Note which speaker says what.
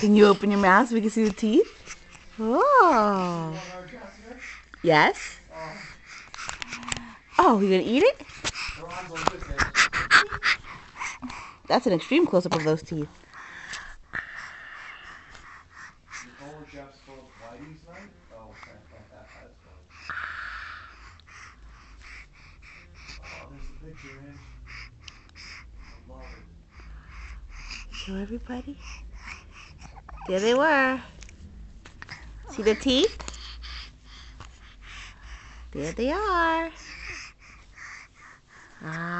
Speaker 1: Can you open your mouth so we can see the teeth? Oh. Yes? Oh, you gonna eat it? That's an extreme close-up of those teeth. Show everybody. There they were. See the teeth? There they are. Ah.